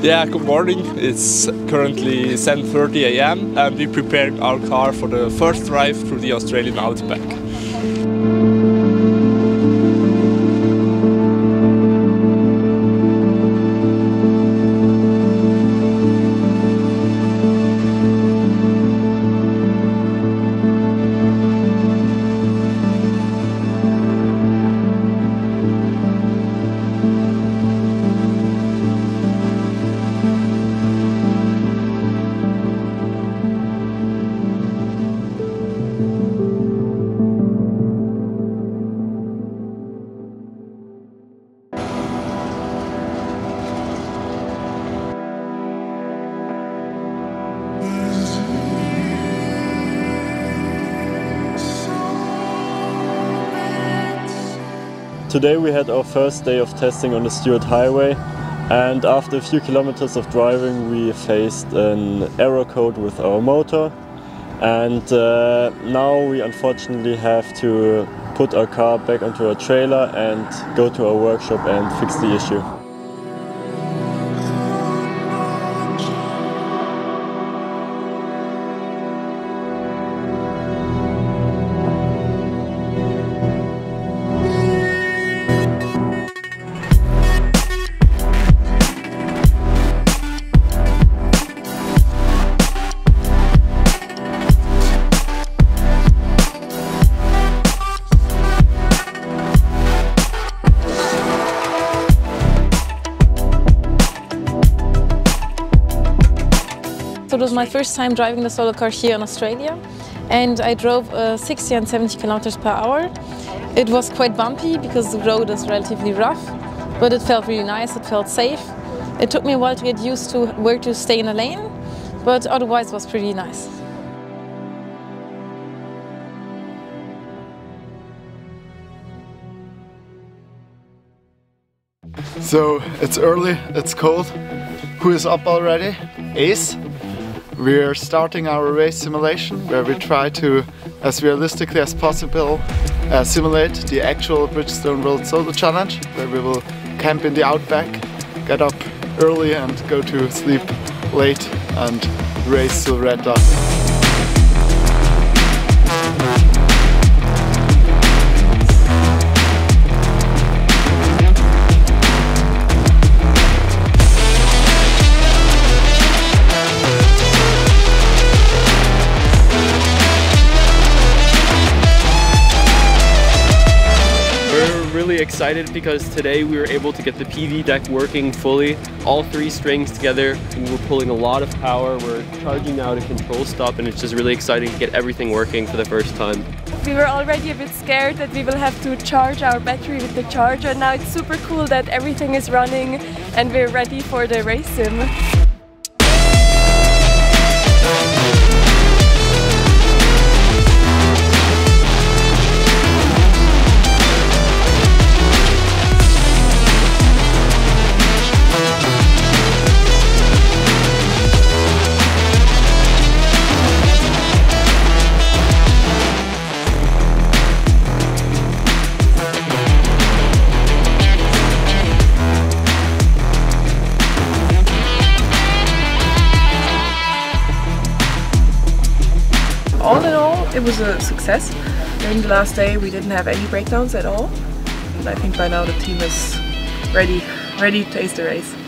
Yeah, good morning. It's currently 7.30 a.m. and we prepared our car for the first drive through the Australian outback. Today we had our first day of testing on the Stuart Highway and after a few kilometers of driving we faced an error code with our motor and uh, now we unfortunately have to put our car back onto our trailer and go to our workshop and fix the issue. Was my first time driving the solar car here in Australia and I drove uh, 60 and 70 kilometers per hour. It was quite bumpy because the road is relatively rough, but it felt really nice, it felt safe. It took me a while to get used to where to stay in a lane, but otherwise it was pretty nice. So it's early, it's cold. Who is up already? Ace. We're starting our race simulation where we try to, as realistically as possible, uh, simulate the actual Bridgestone World Solar Challenge where we will camp in the outback, get up early and go to sleep late and race Silvretta. Really excited because today we were able to get the PV deck working fully, all three strings together. We were pulling a lot of power. We're charging out a control stop and it's just really exciting to get everything working for the first time. We were already a bit scared that we will have to charge our battery with the charger. Now it's super cool that everything is running and we're ready for the race sim. All in all, it was a success. During the last day, we didn't have any breakdowns at all. And I think by now the team is ready, ready to taste the race.